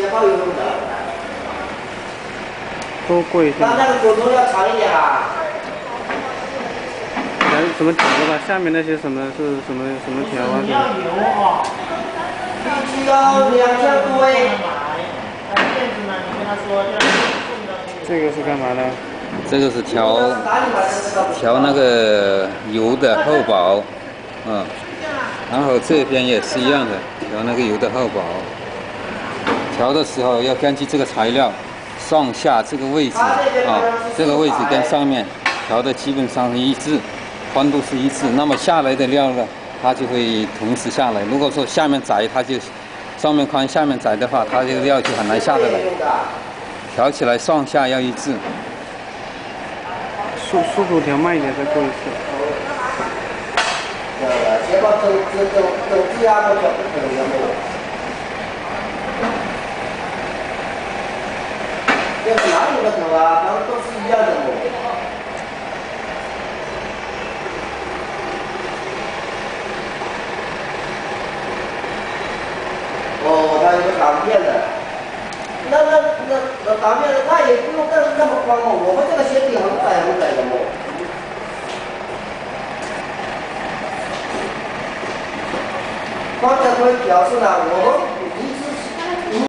解放油的。多贵？那那个滚筒要长一点啊。来，怎么调的吧？下面那些什么是什么什么条啊？要油啊。必须要两千多哎。这个是干嘛的？这个是调调那个油的厚薄，嗯，然后这边也是一样的，调那个油的厚薄。调的时候要根据这个材料上下这个位置啊，这个位置跟上面调的基本上是一致，宽度是一致，那么下来的料呢，它就会同时下来。如果说下面窄，它就上面宽下面窄的话，它这个料就很难下得来。调起来上下要一致。速速度调慢一点，再过一次。先把这是哪里的头啊？他们哪里的头啊他们都是一样的嘛。哦，它有个挡片的。那那那那挡片的，它也不用那那么宽哦。我们这个鞋底很窄很窄的嘛。刚才会表示呢，我们。